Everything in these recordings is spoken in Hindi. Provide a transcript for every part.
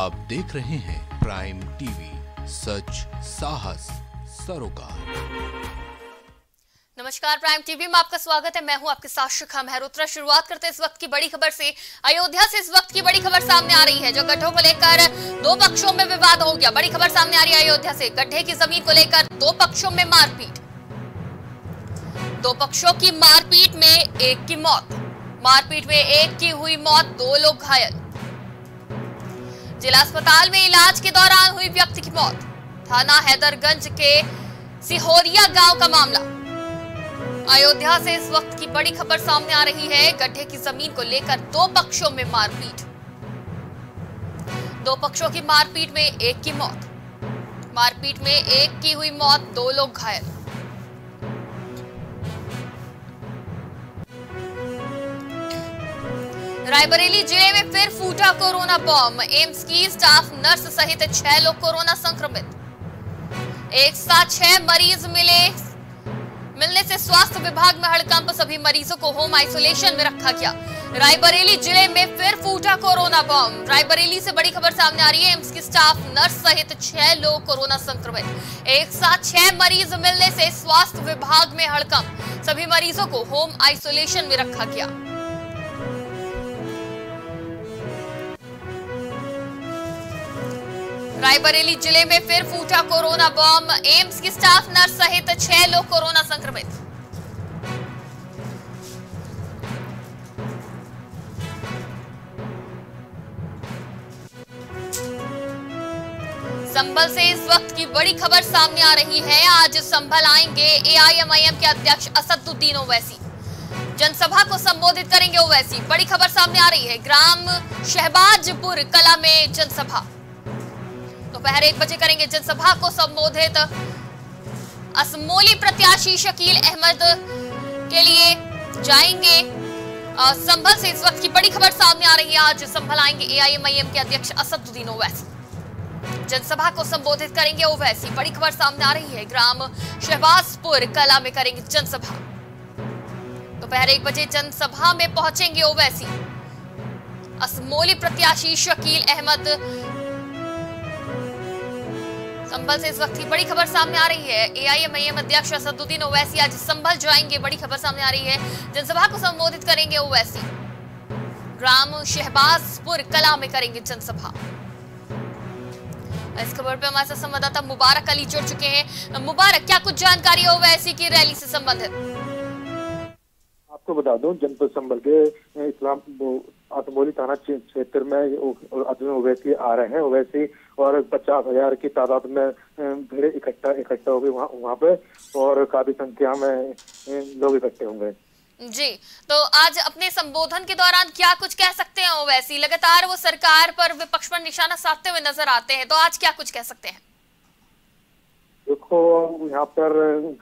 आप देख रहे हैं प्राइम टीवी सच, साहस, सरोकार। नमस्कार प्राइम टीवी में आपका स्वागत है। मैं हूँ आपके साथ शिखा मेहरोत्रा। शुरुआत करते इस वक्त की बड़ी खबर से। अयोध्या से इस वक्त की बड़ी खबर सामने आ रही है, जो गड्ढों को लेकर दो पक्षों में विवाद हो गया। बड़ी खबर सामने आ रही है अयोध्या से। गड्ढे की ज़मीन को लेकर दो पक्षों में मारपीट। दो पक्षों की मारपीट में एक की मौत। मारपीट में एक की हुई मौत, दो लोग घायल। जिला अस्पताल में इलाज के दौरान हुई व्यक्ति की मौत। थाना हैदरगंज के सिहोरिया गाँव का मामला। अयोध्या से इस वक्त की बड़ी खबर सामने आ रही है। गड्ढे की ज़मीन को लेकर दो पक्षों में मारपीट। दो पक्षों की मारपीट में एक की मौत। मारपीट में एक की हुई मौत, दो लोग घायल। रायबरेली ज़िले में फिर फूटा कोरोना बॉम्ब एम्स की स्टाफ नर्स सहित छह लोग कोरोना संक्रमित। एक साथ छह मरीज़ मिले। मिलने से स्वास्थ्य विभाग में हड़कंप, सभी मरीजों को होम आइसोलेशन में रखा गया। रायबरेली ज़िले में फिर फूटा कोरोना बॉम्ब रायबरेली से बड़ी खबर सामने आ रही है। एम्स की स्टाफ नर्स सहित छह लोग कोरोना संक्रमित। एक साथ छह मरीज़ मिलने से स्वास्थ्य विभाग में हड़कंप। सभी मरीजों को होम आइसोलेशन में रखा गया। रायबरेली ज़िले में फिर फूटा कोरोना बॉम्ब एम्स की स्टाफ नर्स सहित छह लोग कोरोना संक्रमित। संभल से इस वक्त की बड़ी खबर सामने आ रही है। आज संभल आएँगे एआईएमआईएम के अध्यक्ष असदुद्दीन ओवैसी। जनसभा को संबोधित करेंगे ओवैसी। बड़ी खबर सामने आ रही है। ग्राम शहबाजपुर कला में जनसभा। दोपहर एक बजे करेंगे जनसभा को संबोधित। असमोली प्रत्याशी शकील अहमद के लिए जाएँगे। संभल से इस वक्त की बड़ी खबर सामने आ रही है। आज संभल आएँगे एआईएमआईएम के अध्यक्ष असदुद्दीन ओवैसी। जनसभा को संबोधित करेंगे ओवैसी। बड़ी खबर सामने आ रही है। ग्राम शहबाजपुर कला में करेंगे जनसभा। दोपहर एक बजे जनसभा में पहुँचेंगे ओवैसी। असमोली प्रत्याशी शकील अहमद संभल से इस वक्त की बड़ी खबर सामने आ रही है। एआईएमआईएम अध्यक्ष असदुद्दीन ओवैसी आज संभल जाएँगे, बड़ी खबर सामने आ रही है। जनसभा को संबोधित करेंगे ओवैसी। ग्राम शहबाजपुर कला में करेंगे जनसभा। इस खबर पे हमारे साथ संवाददाता मुबारक अली जुड़ चुके हैं। मुबारक, क्या कुछ जानकारी है ओवैसी की रैली से संबंधित? आपको बता दूँ, जनपद संभल के इस्लाम आतमोली थाना क्षेत्र में आदमी ओवैसी आ रहे हैं ओवैसी और पचास हज़ार की तादाद में भीड़ इकट्ठा इकट्ठा होगी वहाँ वहाँ पे, और काफ़ी संख्या में लोग इकट्ठे होंगे। जी तो आज अपने संबोधन के दौरान क्या कुछ कह सकते हैं ओवैसी? लगातार वो सरकार पर विपक्ष पर निशाना साधते हुए नज़र आते हैं तो आज क्या कुछ कह सकते हैं? देखो यहाँ पर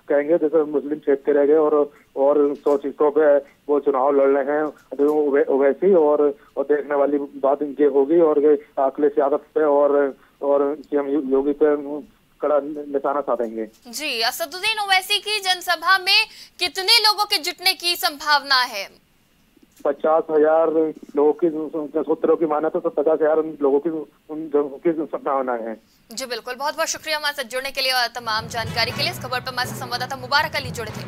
कहेंगे, जैसे मुस्लिम क्षेत्र के रह गए और और सौ सीटों पे वो चुनाव लड़ रहे हैं तो ओवै- ओवैसी और और देखने वाली बात इनकी होगी और अखिलेश यादव पे और और सीएम योगी पे कड़ा निशाना साधेंगे। जी, असदुद्दीन ओवैसी की जनसभा में कितने लोगों के जुटने की संभावना है? पचास हज़ार लोगों की सूत्रों की माने तो पचास हज़ार लोगों की की संभावना है। जी बिल्कुल, बहुत बहुत शुक्रिया हमारे साथ जुड़ने के लिए और तमाम जानकारी के लिए। इस खबर पर हमारे संवाददाता मुबारक अली जुड़े थे।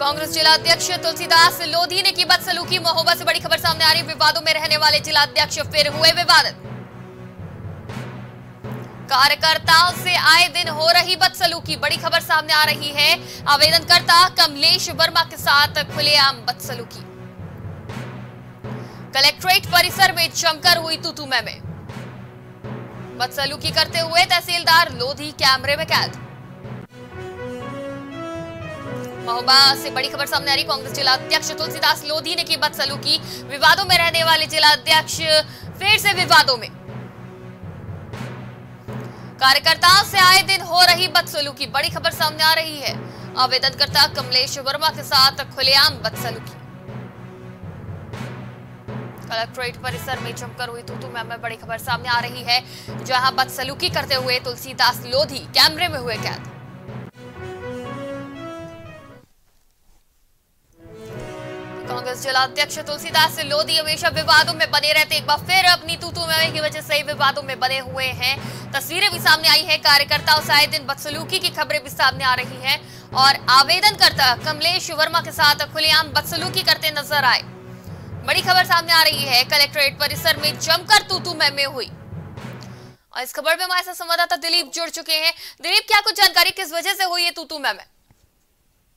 कांग्रेस जिला अध्यक्ष तुलसीदास लोधी ने की बदसलूकी, महोबा से बड़ी खबर सामने आ रही। विवादों में रहने वाले जिला अध्यक्ष फिर हुए विवादित। कार्यकर्ताओं से आए दिन हो रही बदसलूकी। बड़ी खबर सामने आ रही है। आवेदनकर्ता कमलेश वर्मा के साथ खुलेआम बदसलूकी। कलेक्ट्रेट परिसर में जमकर हुई तूतू में बदसलूकी करते हुए तहसीलदार लोधी कैमरे में कैद। महोबा से बड़ी खबर सामने आ रही। कांग्रेस जिला अध्यक्ष तुलसीदास लोधी ने की बदसलूकी। विवादों में रहने वाले जिला अध्यक्ष फिर से विवादों में। कार्यकर्ताओं से आए दिन हो रही बदसलूकी। बड़ी खबर सामने आ रही है। आवेदनकर्ता कमलेश वर्मा के साथ खुलेआम बदसलूकी। कलेक्ट्रेट परिसर में जमकर हुई तूतू में बड़ी खबर सामने आ रही है, जहाँ बदसलूकी करते हुए तुलसीदास लोधी कैमरे में हुए कैद। जिला अध्यक्ष तुलसीदास लोधी हमेशा विवादों में बने रहते एक बार फिर अपनी तूतू में की वजह से विवादों में बने हुए हैं। तस्वीरें भी सामने आई है। कार्यकर्ताओं से आए दिन बदसलूकी की खबरें भी सामने आ रही है। और आवेदनकर्ता कमलेश वर्मा के साथ खुलेआम बदसलूकी करते नज़र आए। बड़ी खबर सामने आ रही है। कलेक्ट्रेट परिसर में जमकर तूतू में हुई। और इस खबर में हमारे साथ संवाददाता दिलीप जुड़ चुके हैं। दिलीप, क्या कुछ जानकारी किस वजह से हुई है तूतू में?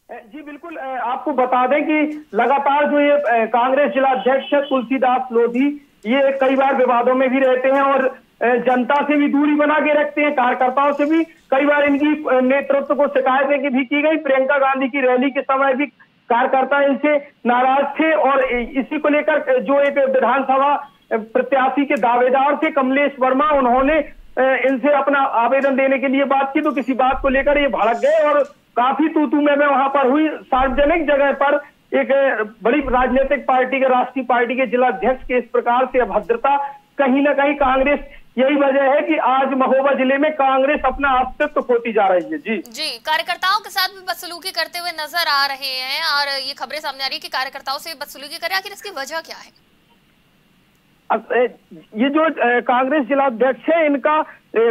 जी बिल्कुल आपको बता दें कि लगातार जो ये कांग्रेस जिला अध्यक्ष है तुलसीदास लोधी, ये कई बार विवादों में भी रहते हैं और जनता से भी दूरी बना के रखते हैं, कार्यकर्ताओं से भी। कई बार इनकी नेतृत्व को शिकायतें भी की गई। प्रियंका गांधी की रैली के समय भी कार्यकर्ता इनसे नाराज़ थे और इसी को लेकर जो एक विधानसभा प्रत्याशी के दावेदार थे, कमलेश वर्मा, उन्होंने इनसे अपना आवेदन देने के लिए बात की। तो किसी बात को लेकर ये भड़क गए और काफ़ी तू तू में वहाँ पर हुई। सार्वजनिक जगह पर एक बड़ी राजनीतिक पार्टी के, राष्ट्रीय पार्टी के जिला अध्यक्ष के इस प्रकार से अभद्रता, कहीं ना कहीं कांग्रेस, यही वजह है कि आज महोबा ज़िले में कांग्रेस अपना अस्तित्व खोती जा रही है। जी। जी, कार्यकर्ताओं के साथ भी बदसलूकी करते हुए नज़र आ रहे हैं और ये खबरें सामने आ रही है कि कार्यकर्ताओं से बदसलूकी करे आखिर इसकी वजह क्या है? ये जो कांग्रेस जिला अध्यक्ष है, इनका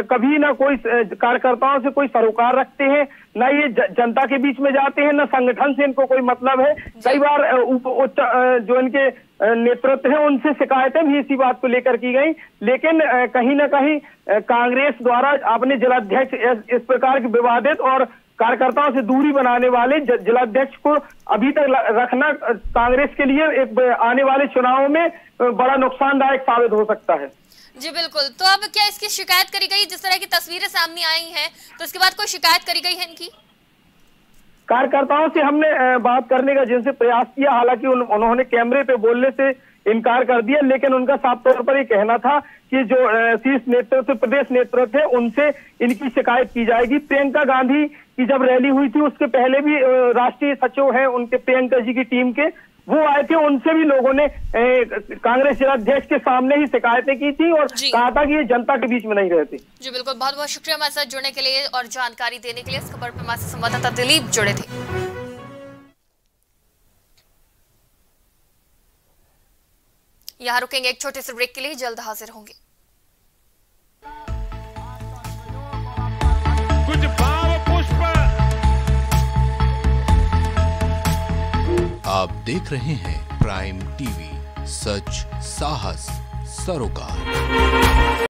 कभी ना कोई कार्यकर्ताओं से कोई सरोकार रखते हैं, ना ये जनता के बीच में जाते हैं, ना संगठन से इनको कोई मतलब है। कई बार उच्च जो इनके नेतृत्व है, उनसे शिकायतें भी इसी बात को लेकर की गई। लेकिन कहीं ना कहीं कांग्रेस द्वारा अपने जिलाध्यक्ष इस प्रकार के विवादित और कार्यकर्ताओं से दूरी बनाने वाले जिलाध्यक्ष को अभी तक रखना कांग्रेस के लिए एक आने वाले चुनावों में बड़ा नुकसानदायक साबित हो सकता है। जी बिल्कुल। तो अब क्या इसकी शिकायत करी गई? जिस तरह की तस्वीरें सामने आई हैं तो इसके बाद कोई शिकायत करी गई है इनकी? कार्यकर्ताओं से हमने बात करने का जिनसे प्रयास किया हालाँकि उन, उन्होंने कैमरे पे बोलने से इनकार कर दिया लेकिन उनका साफ़ तौर पर ये कहना था कि जो शीर्ष नेतृत्व प्रदेश नेतृत्व है उनसे इनकी शिकायत की जाएगी। प्रियंका गांधी की जब रैली हुई थी उसके पहले भी राष्ट्रीय सचिव है उनके प्रियंका जी की टीम के वो आए थे उनसे भी लोगों ने कांग्रेस जिलाध्यक्ष के सामने ही शिकायतें की थी और कहा था कि ये जनता के बीच में नहीं रहती। जी बिल्कुल। बहुत बहुत शुक्रिया हमारे साथ जुड़ने के लिए और जानकारी देने के लिए। इस खबर पर हमारे संवाददाता दिलीप जुड़े थे। यहाँ रुकेंगे एक छोटे से ब्रेक के लिए जल्द हाजिर होंगे। कुछ भाव पुष्प। आप देख रहे हैं प्राइम टीवी सच साहस सरोकार।